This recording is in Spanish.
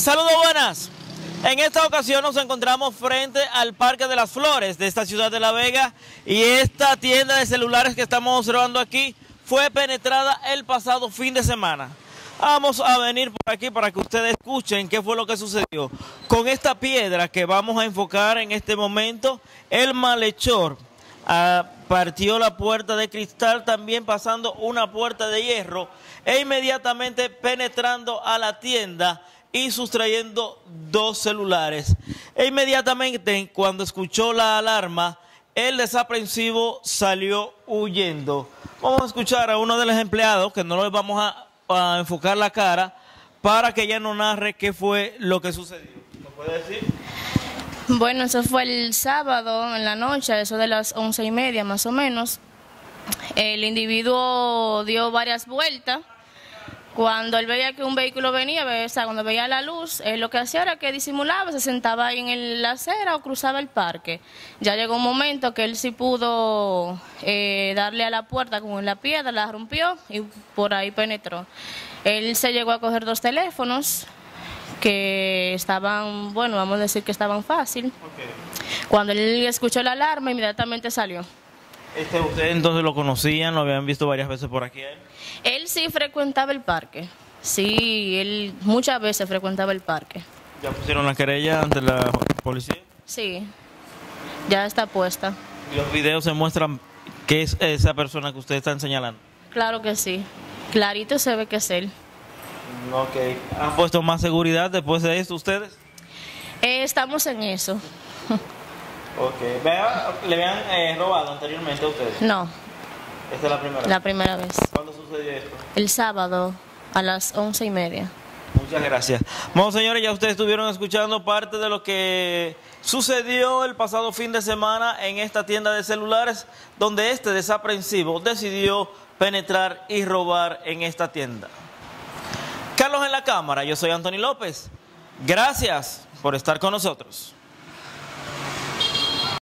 Saludos buenas. En esta ocasión nos encontramos frente al Parque de las Flores de esta ciudad de La Vega y esta tienda de celulares que estamos observando aquí fue penetrada el pasado fin de semana. Vamos a venir por aquí para que ustedes escuchen qué fue lo que sucedió. Con esta piedra que vamos a enfocar en este momento, el malhechor ah, partió la puerta de cristal, también pasando una puerta de hierro e inmediatamente penetrando a la tienda y sustrayendo dos celulares. E inmediatamente cuando escuchó la alarma, el desaprensivo salió huyendo. Vamos a escuchar a uno de los empleados, que no le vamos a, enfocar la cara, para que ella nos narre qué fue lo que sucedió. ¿Lo puede decir? Bueno, eso fue el sábado en la noche, eso de las once y media más o menos. El individuo dio varias vueltas cuando él veía que un vehículo venía, o sea, cuando veía la luz, él lo que hacía era que disimulaba, se sentaba ahí en la acera o cruzaba el parque. Ya llegó un momento que él sí pudo eh, darle a la puerta con la piedra, la rompió y por ahí penetró. Él se llegó a coger dos teléfonos que estaban, bueno, vamos a decir que estaban fácil. Cuando él escuchó la alarma, inmediatamente salió. Este, ¿Ustedes entonces lo conocían? ¿Lo habían visto varias veces por aquí? Él sí frecuentaba el parque. Sí, él muchas veces frecuentaba el parque. ¿Ya pusieron la querella ante la policía? Sí, ya está puesta. ¿Y los videos se muestran que es esa persona que ustedes están señalando? Claro que sí. Clarito se ve que es él. Ok. ¿Han puesto más seguridad después de esto ustedes? Eh, estamos en eso. Ok. ¿Le habían eh, robado anteriormente a ustedes? No. ¿Esta es la primera La primera vez. ¿Cuándo sucedió esto? El sábado a las once y media. Muchas gracias. Bueno, señores, ya ustedes estuvieron escuchando parte de lo que sucedió el pasado fin de semana en esta tienda de celulares, donde este desaprensivo decidió penetrar y robar en esta tienda. Carlos en la cámara, yo soy Anthony López. Gracias por estar con nosotros.